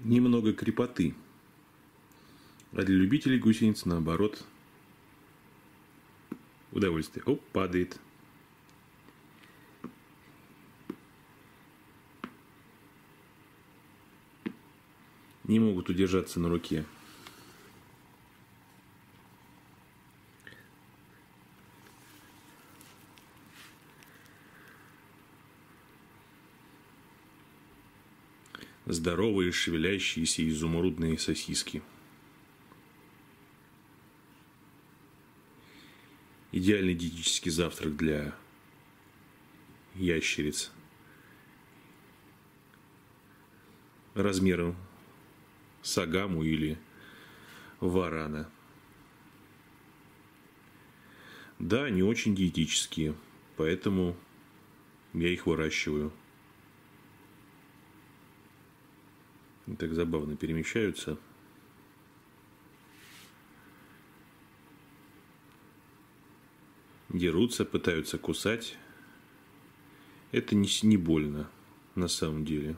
немного крепоты. А для любителей гусениц, наоборот, удовольствие. Оп, падает. Не могут удержаться на руке. Здоровые шевелящиеся изумрудные сосиски. Идеальный диетический завтрак для ящериц. Размером сагаму или варана. Да, они очень диетические, поэтому я их выращиваю. Так забавно перемещаются. Дерутся, пытаются кусать. Это не, не больно на самом деле.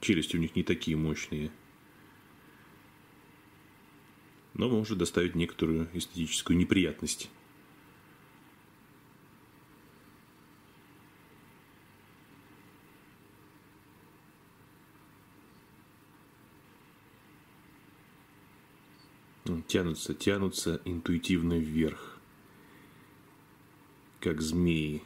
Челюсти у них не такие мощные. Но может доставить некоторую эстетическую неприятность. Тянутся, тянутся интуитивно вверх, как змеи.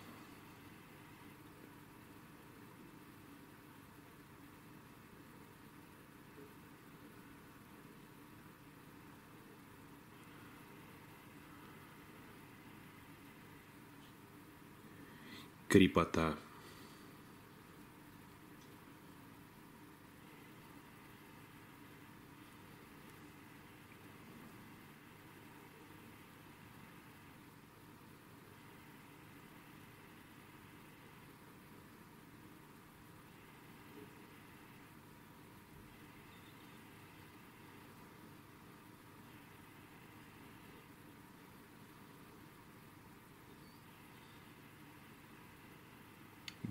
Крепота.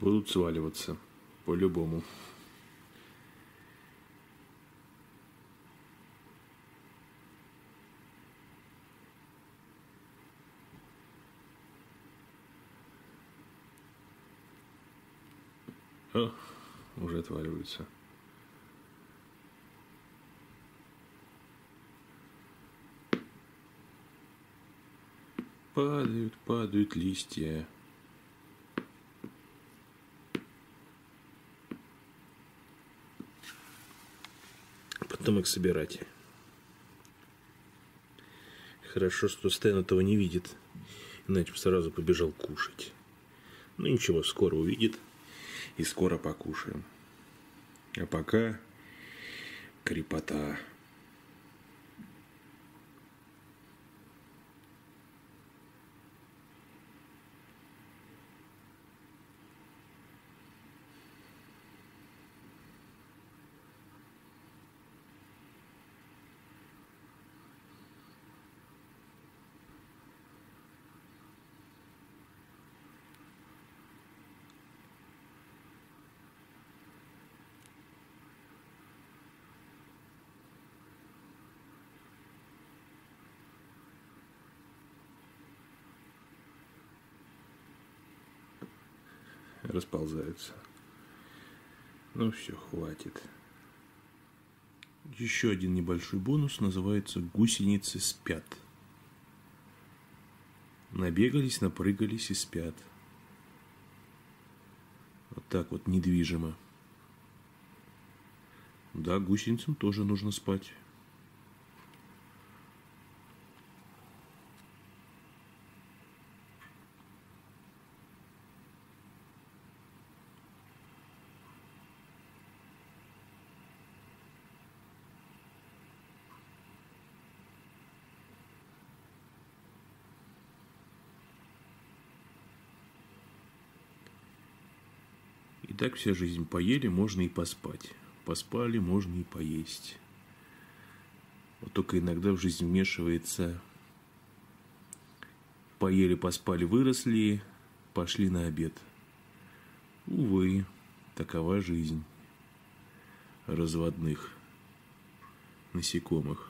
Будут сваливаться по-любому. Уже отваливаются. Падают, падают листья. Потом их собирать. Хорошо, что Стэн этого не видит, иначе бы сразу побежал кушать. Ну ничего, скоро увидит и скоро покушаем. А пока крепота. Расползаются. Ну все, хватит. Еще один небольшой бонус называется «Гусеницы спят». Набегались, напрыгались и спят. Вот так вот недвижимо. Да, гусеницам тоже нужно спать. Так вся жизнь. Поели, можно и поспать. Поспали, можно и поесть. Вот только иногда в жизнь вмешивается поели, поспали, выросли, пошли на обед. Увы, такова жизнь разводных. насекомых.